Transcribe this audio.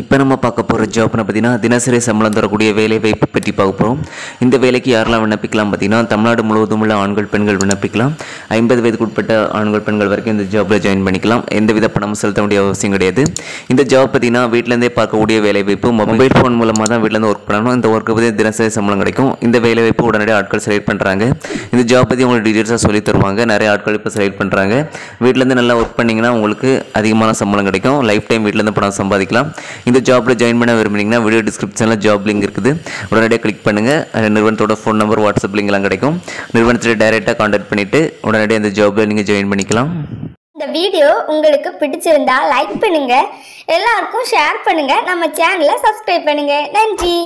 இப்போ நம்ம பார்க்க போகிற ஜாப்னு பார்த்தீங்கன்னா தினசரி சம்பளம் தரக்கூடிய வேலை வாய்ப்பு பற்றி பார்க்க போகிறோம் இந்த வேலைக்கு யாரெல்லாம் விண்ணப்பிக்கலாம் பார்த்தீங்கன்னா தமிழ்நாடு முழுவதும் உள்ள ஆண்கள் பெண்கள் விண்ணப்பிக்கலாம். ஐம்பது வயதுக்கு உட்பட்ட ஆண்கள் பெண்கள் வரைக்கும் இந்த ஜாப்பில் ஜாயின் பண்ணிக்கலாம். எந்தவித பணமும் செலுத்த வேண்டிய அவசியம் கிடையாது. இந்த ஜாப் பார்த்தீங்கன்னா வீட்டிலேருந்தே பார்க்கக்கூடிய வேலை வாய்ப்பு மொபைல் ஃபோன் மூலமாக தான் வீட்டிலேருந்து ஒர்க் பண்ணணும். இந்த ஒர்க்கு பற்றி தினசரி சம்பளம் கிடைக்கும். இந்த வேலை வாய்ப்பு உடனடியாக ஆட்கள் செலக்ட் பண்ணுறாங்க இந்த ஜாப் பற்றி உங்களுக்கு டீட்டெயில்ஸாக சொல்லி தருவாங்க. நிறைய ஆட்கள் இப்போ செலக்ட் பண்ணுறாங்க வீட்டிலேருந்து நல்லா ஒர்க் பண்ணிங்கன்னா உங்களுக்கு அதிகமான சம்பளம் கிடைக்கும். லைஃப் டைம் வீட்டிலேருந்து பணம் சம்பாதிக்கலாம். இந்த ஜாப்பில் ஜாயின் பண்ண விரும்புனீங்கன்னா வீடியோ டிஸ்கிரிப்ஷனில் ஜாப் லிங்க் இருக்குது. உடனடியாக கிளிக் பண்ணுங்கள் நிறுவனத்தோட ஃபோன் நம்பர் வாட்ஸ்அப் லிங்க்லாம் கிடைக்கும். நிறுவனத்தில் டைரெக்டாக காண்டாக்ட் பண்ணிவிட்டு உடனடியாக இந்த ஜாப்பில் நீங்கள் ஜாயின் பண்ணிக்கலாம். இந்த வீடியோ உங்களுக்கு பிடிச்சிருந்தா லைக் பண்ணுங்க. எல்லாருக்கும் ஷேர் பண்ணுங்க. நம்ம சேனலை சப்ஸ்கிரைப் பண்ணுங்க. நன்றி.